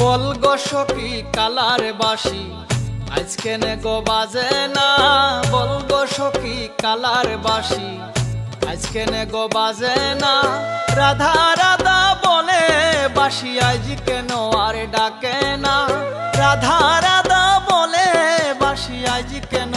বল গো সখী কালার বাসি। আজকে নে গো বাজে না, বল গো সখী কালার বাসি। আজকে নে গো বাজে না, রাধা রাধা বলে বাসি, আজ কেন আর ডাকে না। রাধা রাধা বলে বাসি, আজ কেন